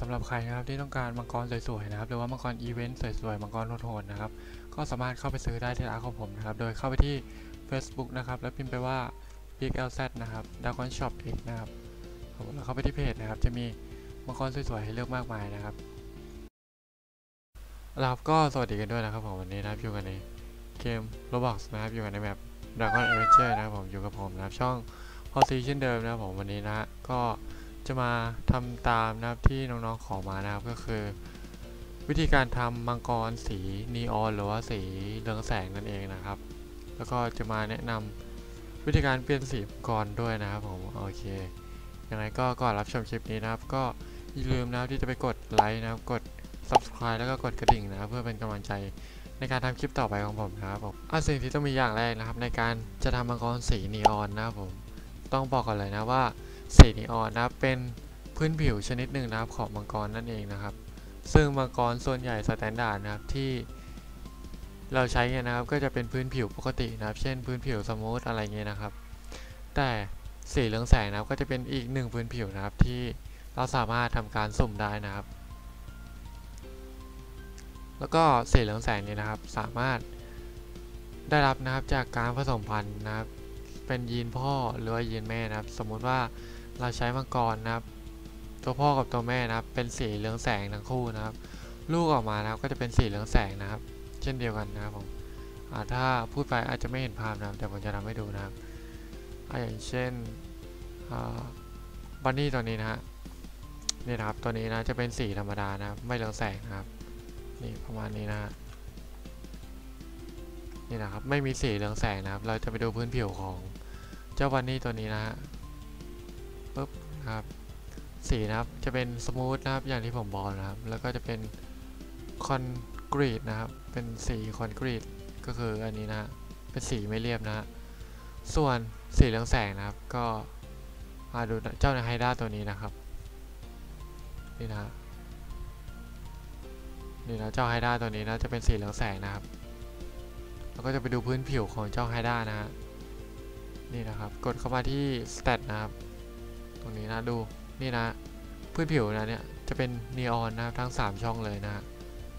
สำหรับใครนะครับที่ต้องการมังกรสวยๆนะครับหรือว่ามังกรอีเวนต์สวยๆมังกรโหดๆนะครับก็สามารถเข้าไปซื้อได้ที่ร้านของผมนะครับโดยเข้าไปที่ Facebook นะครับแล้วพิมพ์ไปว่า Big LZ นะครับ Dragon Shop X นะครับครับแล้วเข้าไปที่เพจนะครับ จะมีมังกรสวยๆให้เลือกมากมายนะครับแล้วครับก็สวัสดีกันด้วยนะครับผมวันนี้นะครับอยู่กันในเกม Roblox นะครับอยู่กันในแบบ Dragon Adventure นะครับผมอยู่กับผมนะครับช่องพอซีเช่นเดิมนะครับผมวันนี้นะก็ จะมาทำตามนะครับที่น้องๆขอมานะครับก็คือ วิธีการทำมังกรสีนีออนหรือว่าสีเรืองแสงนั่นเองนะครับ แล้วก็จะมาแนะนำวิธีการเปลี่ยนสีมังกรด้วยนะครับผมโอเคยังไงก็ก่อนรับชมคลิปนี้นะครับ ก็อย่าลืมนะครับที่จะไปกดไลค์นะครับกด subscribe แล้วก็กดกระดิ่งนะครับเพื่อเป็นกำลังใจในการทำคลิปต่อไปของผมนะครับผมอะสิ่งที่ต้องมีอย่างแรกนะครับ ในการจะทำมังกรสีนีออนนะครับผมต้องบอกก่อนเลยนะว่า สีนีออนนะครับเป็นพื้นผิวชนิดหนึ่งนะครับของมังกรนั่นเองนะครับ ซึ่งมังกรส่วนใหญ่ standard นะครับที่เราใช้เนี่ยนะครับก็จะเป็นพื้นผิวปกตินะครับ เช่นพื้นผิว smooth อะไรเงี้ยนะครับ แต่สีเรืองแสงนะครับก็จะเป็นอีกหนึ่งพื้นผิวนะครับที่เราสามารถทำการสุ่มได้นะครับ แล้วก็สีเหลืองแสงนี้นะครับสามารถได้รับนะครับจากการผสมพันธุ์นะครับ เป็นยีนพ่อหรือว่ายีนแม่นะครับ สมมุติว่า เราใช้มังกรนะครับ ตัวพ่อกับตัวแม่นะครับ เป็นสีเหลืองแสงทั้งคู่นะครับ ลูกออกมานะครับก็จะเป็นสีเหลืองแสงนะครับ เช่นเดียวกันนะครับผมถ้าพูดไปอาจจะไม่เห็นภาพนะครับแต่ผมจะทำให้ดูนะครับอย่างเช่นบันนี่ตัวนี้นะฮะนี่นะครับตัวนี้นะจะเป็นสีธรรมดานะครับไม่เรืองแสงนะครับนี่ประมาณนี้นะฮะนี่นะครับไม่มีสีเรืองแสงนะครับ เราจะไปดูพื้นผิวของเจ้าวันนี่ตัวนี้นะฮะ ปุ๊บนะครับสีนะครับจะเป็น smooth นะครับอย่างที่ผมบอกนะครับ แล้วก็จะเป็นคอนกรีตนะครับ เป็นสีคอนกรีตก็คืออันนี้นะเป็นสีไม่เรียบนะฮะส่วนสีเรืองแสงนะครับ ก็มาดูเจ้าในไฮด้าตัวนี้นะครับนี่นะนี่นะเจ้าไฮด้าตัวนี้นะจะเป็นสีเรืองแสงนะครับแล้วก็จะไปดูพื้นผิวของเจ้าไฮด้านะฮะนี่นะครับ กดเข้ามาที่ stat นะครับ ตรงนี้นะดูนี่นะพื้นผิวนะเนี่ยจะเป็นนีออนนะครับทั้ง 3 ช่องเลยนะ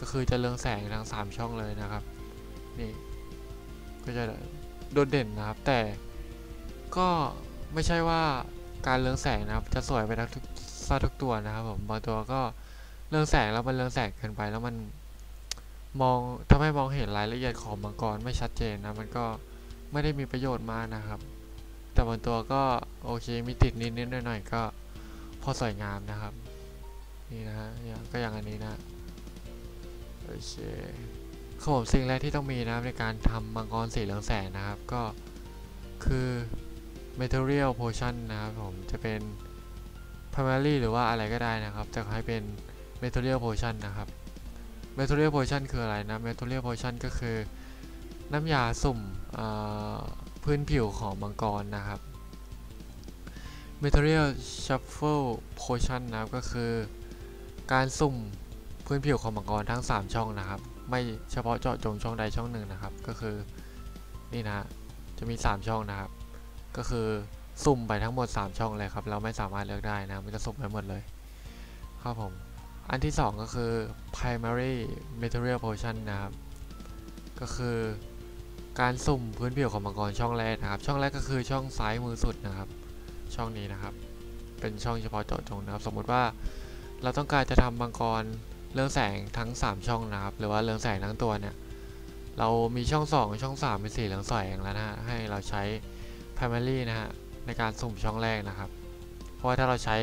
ก็คือจะเรืองแสงทั้ง 3 ช่องเลยนะครับนี่ก็จะโดดเด่นนะครับ แต่ก็ไม่ใช่ว่าการเรืองแสงนะครับ จะสวยไปทั้งทุกซะทุกตัวนะครับผมบางตัวก็เรืองแสงแล้วมันเรืองแสงเกินไปแล้วมันมองทำให้มองเห็นรายละเอียดของมังกรไม่ชัดเจนนะมันก็ไม่ได้มีประโยชน์มากนะครับ แต่บางตัวก็โอเคมีติดนิดๆหน่อยๆก็พอสวยงามนะครับ นี่นะฮะก็อย่างอันนี้นะโอเคขผมสิ่งแรกที่ต้องมีนะครับในการทำมังกรสีเหลืองแสงนะครับ ก็คือ material potion นะครับผมจะเป็น primary หรือว่าอะไรก็ได้นะครับจะให้เป็น material potion นะครับ material potion คืออะไรนะ material potion ก็คือน้ำยาสุ่มอ่า พื้นผิวของมังกรนะครับ material shuffle potion นะครับก็คือ การสุ่มพื้นผิวของมังกรทั้ง 3 ช่องนะครับ ไม่เฉพาะเจาะจงช่องใดช่องหนึ่งนะครับ ก็คือนี่นะจะมี 3 ช่องนะครับ ก็คือสุ่มไปทั้งหมด 3 ช่องเลยครับ เราไม่สามารถเลือกได้นะมันจะสุ่มไปหมดเลยครับผมอันที่ 2 ก็คือ primary material potion นะครับ ก็คือ การสุ่มพื้นผิวของมังกรช่องแรกนะครับ ช่องแรกก็คือช่องซ้ายมือสุดนะครับ ช่องนี้นะครับ เป็นช่องเฉพาะเจาะจงนะครับ สมมุติว่าเราต้องการจะทำมังกรเรืองแสงทั้ง 3 ช่องนะครับ หรือว่าเรืองแสงทั้งตัวเนี่ย เรามีช่อง 2 ช่อง3เป็นสีเหลืองแสงแล้วนะฮะ ให้เราใช้ primary นะฮะในการสุ่มช่องแรกนะครับ เพราะว่าถ้าเราใช้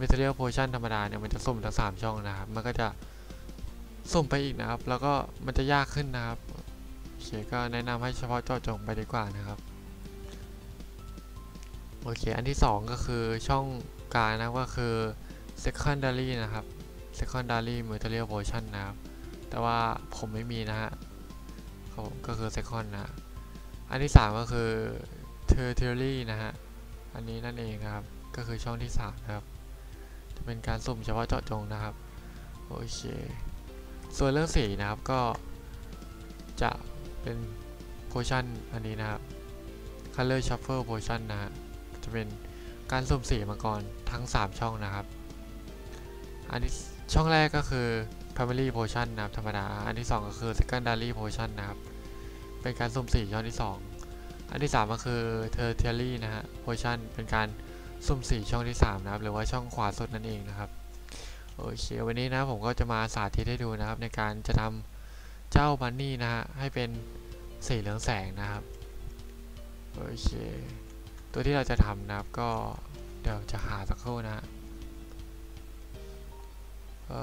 material potion ธรรมดาเนี่ยมันจะสุ่มทั้ง 3 ช่องนะครับ มันก็จะสุ่มไปอีกนะครับ แล้วก็มันจะยากขึ้นนะครับ เคก็แนะนำให้เฉพาะเจาะจงไปดีกว่านะครับโอเคอันที่ 2 ก็คือช่องกลางนะก็คือ secondary นะครับ secondary material portion นะครับ แต่ว่าผมไม่มีนะฮะก็คือ second นะอันที่ 3 ก็คือ tertiary นะฮะอันนี้นั่นเองครับ ก็คือช่องที่ 3 นะครับ จะเป็นการสุ่มเฉพาะเจาะจงนะครับโอเคส่วนเรื่องสีนะครับก็จะ เป็น potion อันนี้นะครับ color shuffle potion นะฮะจะเป็นการสุ่มสีมังกรทั้ง 3 ช่องนะครับอัอันที่ช่องแรกก็คือ primary potion นะครับธรรมดา อันที่ 2 ก็คือ secondary potion นะครับ เป็นการสุ่ม4ช่องที่ 2 อันที่ 3 ก็คือ tertiary นะฮะ potion เป็นการสุ่ม4ช่องที่ 3 นะครับ หรือว่าช่องขวาสุดนั่นเองนะครับ โอเค วันนี้นะผมก็จะมาสาธิตให้ดูนะครับในการจะทำ เจ้าบันนี่นะฮะให้เป็นสีเหลืองแสงนะครับโอเคตัวที่เราจะทำนะครับก็เดี๋ยวจะหาสักครู่นะฮะเอ่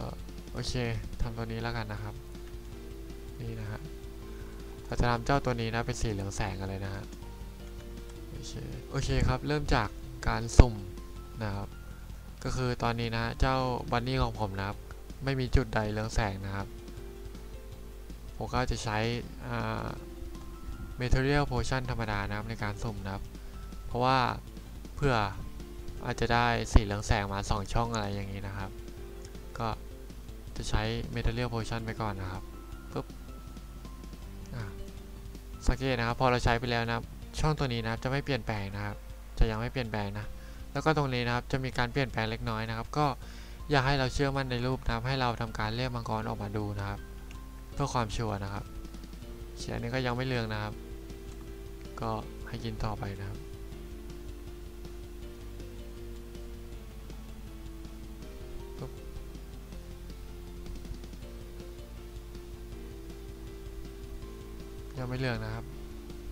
อโอเคทำตัวนี้แล้วกันนะครับนี่นะฮะเราจะทำเจ้าตัวนี้นะเป็นสีเหลืองแสงกันเลยนะฮะโอเคโอเคครับเริ่มจากการสุ่มนะครับ ก็คือตอนนี้นะเจ้าบันนี่ของผมนะครับ ไม่มีจุดใดเรืองแสงนะครับ ผมก็จะใช้ Material Potion ธรรมดานะครับในการสุ่มนะครับ เพราะว่าเพื่ออาจจะได้สีเหลืองแสงมา 2 ช่องอะไรอย่างนี้นะครับ ก็จะใช้ Material Potion ไปก่อนนะครับปุ๊บสังเกตนะครับ พอเราใช้ไปแล้วนะครับ ช่องตัวนี้นะครับจะไม่เปลี่ยนแปลงนะครับ จะยังไม่เปลี่ยนแปลงนะ แล้วก็ตรงนี้นะครับจะมีการเปลี่ยนแปลงเล็กน้อยนะครับ ก็อยากให้เราเชื่อมั่นในรูปนะครับ ให้เราทำการเรียกมังกรออกมาดูนะครับ เพื่อความชัวร์นะครับเขียนนี้ก็ยังไม่เลืองนะครับ ก็ให้กินต่อไปนะครับปุ๊บยังไม่เลืองนะครับ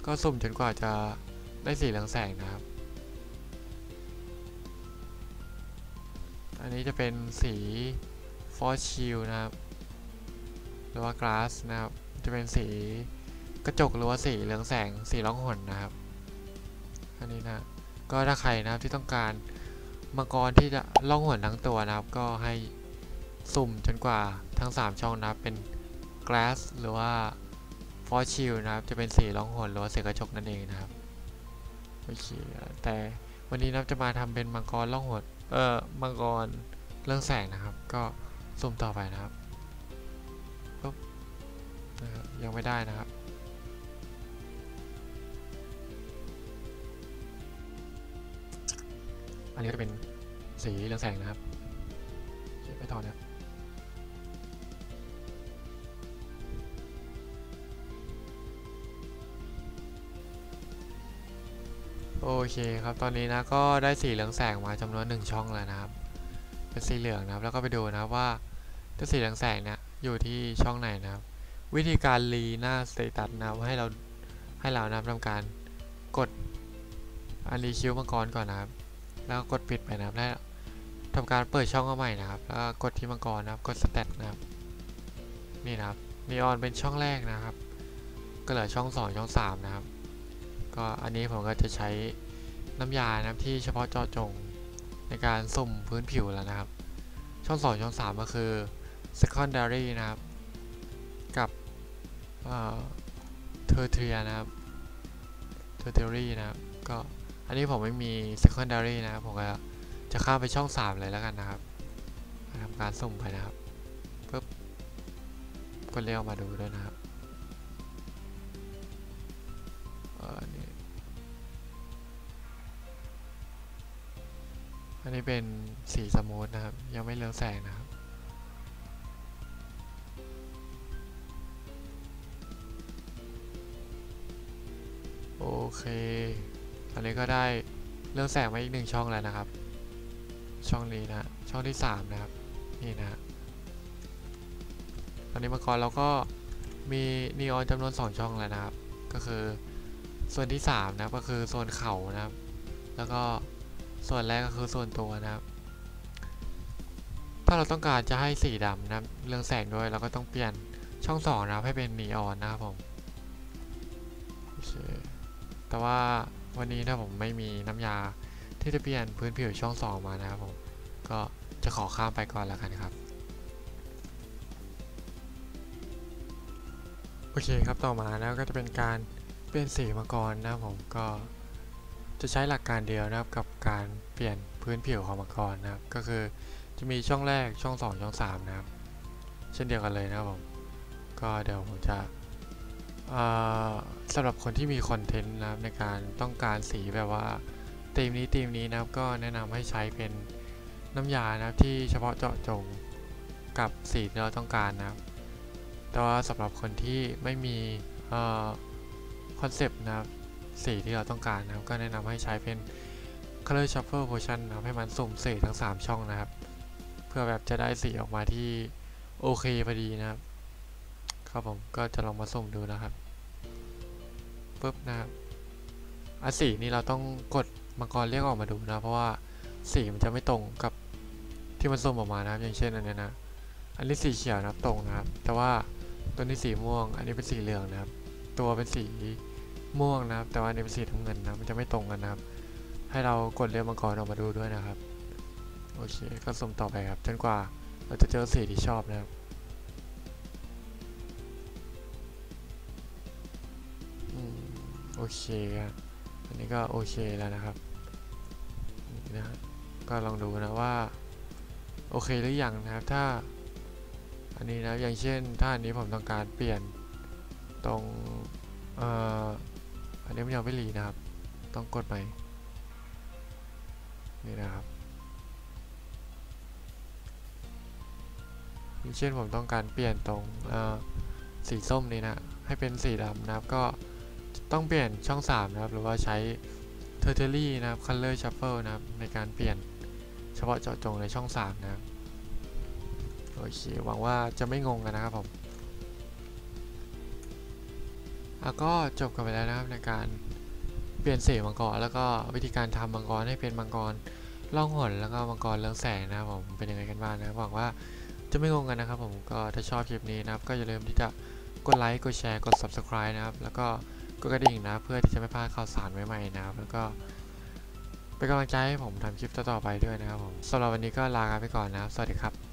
ก็สุ่มจนกว่าจะได้สีเหลืองแสงนะครับ อันนี้จะเป็นสีฟอสชิลนะครับ หรือว่ากราสนะครับ จะเป็นสีกระจกหรือว่าสีเหลืองแสงสีร้องหนนะครับ อันนี้นะก็ถ้าใครนะครับที่ต้องการมังกรที่จะล่องหนทั้งตัวนะครับ ก็ให้สุ่มจนกว่าทั้ง 3 ช่องนะครับเป็น glass หรือว่า f o r s h i e l นะครับจะเป็นสีล่องหนหรือว่าสีกระจกนั่นเองนะครับโอเคแต่วันนี้นะครับจะมาทำเป็นมังกรล่องหนเอ่อมังกรเรื่องแสงนะครับ ก็สุ่มต่อไปนะครับ นะครับยังไม่ได้นะครับอันนี้ก็เป็นสีเรืองแสงนะครับเขียนไปต่อนะครับโอเคครับตอนนี้นะก็ได้สีเหลืองแสงมาจำนวนหนึ่งช่องแล้วนะครับ เป็นสีเหลืองนะครับแล้วก็ไปดูนะครับว่าเจ้าสีเหลืองแสงเนี่ยอยู่ที่ช่องไหนนะครับ วิธีการรีหน้าสเตตัสนะครับให้เราให้เรานะครับทำการกดอันรีคิวมังกรก่อนนะครับ แล้วก็กดปิดไปนะครับแล้วทำการเปิดช่องเอาใหม่นะครับ แล้วก็กดที่มังกรนะครับ กด stat นะครับ นี่นะครับนีออนเป็นช่องแรกนะครับ ก็เหลือช่อง 2 ช่อง 3 นะครับ ก็อันนี้ผมก็จะใช้น้ำยานะครับที่เฉพาะเจาะจงในการสุ่มพื้นผิวแล้วนะครับ ช่อง 2 ช่อง 3 ก็คือ secondary นะครับ เอ่อ tertiary นะครับ tertiary นะครับก็อันนี้ผมไม่มี secondary นะครับผมก็จะข้ามไปช่อง 3 เลยแล้วกันนะครับทำการสุ่มไปนะครับปุ๊บกดเรียกมาดูด้วยนะครับออนี่อันนี้เป็นสีสมูทนะครับ ยังไม่เรืองแสงนะครับ เค ตอนนี้ก็ได้เรื่องแสงมาอีกหนึ่งช่องแล้วนะครับ ช่องนี้นะช่องที่3นะครับ นี่นะตอนนี้มังกรเราก็มีนีออนจำนวน2ช่องแล้วนะครับ ก็คือส่วนที่3นะก็คือส่วนเข่านะครับ แล้วก็ส่วนแรกก็คือส่วนตัวนะครับถ้าเราต้องการจะให้สีดำนะเรื่องแสงด้วยเราก็ต้องเปลี่ยนช่อง2นะครับให้เป็นนีออนนะครับผมโอเค แต่ว่าวันนี้นะผมไม่มีน้ำยาที่จะเปลี่ยนพื้นผิวช่องสองมานะครับผมก็จะขอข้ามไปก่อนแล้วกันครับโอเคครับต่อมาแล้วก็จะเป็นการเปลี่ยนสีมังกรนะผมก็จะใช้หลักการเดียวนะครับกับการเปลี่ยนพื้นผิวของมังกรนะครับก็คือจะมีช่องแรกช่อง 2 ช่อง3นะครับเช่นเดียวกันเลยนะครับผมก็เดี๋ยวผมจะ สำหรับคนที่มีคอนเซปต์นะครับในการต้องการสีแบบว่าธีมนี้ธีมนี้นะครับก็แนะนำให้ใช้เป็นน้ำยานะครับที่เฉพาะเจาะจงกับสีที่เราต้องการนะครับ แต่ว่าสำหรับคนที่ไม่มีคอนเซปต์นะครับสีที่เราต้องการนะครับก็แนะนำให้ใช้เป็น Color Shuffle Potion นะครับให้มันสุ่มเสกทั้ง 3 ช่องนะครับ เพื่อแบบจะได้สีออกมาที่โอเคพอดีนะครับครับผมก็จะลองมาสุ่มดูนะครับ ปุ๊บนะครับอันสีนี้เราต้องกดมังกรเรียกออกมาดูนะ เพราะว่าสีมันจะไม่ตรงกับที่มันสุ่มออกมานะครับ อย่างเช่นอันนี้นะ อันนี้สีเขียวนะครับตรงนะครับ แต่ว่าตัวนี้สีม่วง อันนี้เป็นสีเหลืองนะครับ ตัวเป็นสีม่วงนะครับ แต่ว่าอันนี้เป็นสีน้ำเงินนะมันจะไม่ตรงกันนะครับ ให้เรากดเรียกมังกรออกมาดูด้วยนะครับ โอเค ก็สุ่มต่อไปครับ จนกว่าเราจะเจอสีที่ชอบนะครับ โอเคครับอันนี้ก็โอเคแล้วนะครับนนะก็ลองดูนะว่าโอเคหรือยังนะครับถ้าอันนี้นะอย่างเช่นถ้าอันนี้ผมต้องการเปลี่ยนตรงเอ่ออันนี้มันยังไม่รีนะครับ ต้องกดใหม่นี่นะครับอย่างเช่นผมต้องการเปลี่ยนตรงสีส้มนี้นะให้เป็นสีดำนะครับก็ ต้องเปลี่ยนช่อง3นะครับหรือว่าใช้ t e r t i a r y นะครับ Color Shuffle นะครับในการเปลี่ยนเฉพาะเจาะจงในช่อง3นะครับโอเคหวังว่าจะไม่งงกันนะครับผมแล้วก็จบกันไปแล้วนะครับในการเปลี่ยนสีมังกรแล้วก็วิธีการทำมังกรให้เป็นมังกรล่องหนแล้วก็มังกรเรืองแสงนะครับผมเป็นยังไงกันบ้างนะหวังว่าจะไม่งงกันนะครับผมก็ถ้าชอบคลิปนี้นะครับ ก็อย่าลืมที่จะกดไลค์กดแชร์กด subscribe นะครับ แล้วก็ กดกระดิ่งนะ เพื่อที่จะไม่พลาดข่าวสารใหม่ๆนะครับ แล้วก็เป็นกำลังใจให้ผมทำคลิปต่อๆไปด้วยนะครับผมสำหรับวันนี้ก็ลากันไปก่อนนะครับ สวัสดีครับ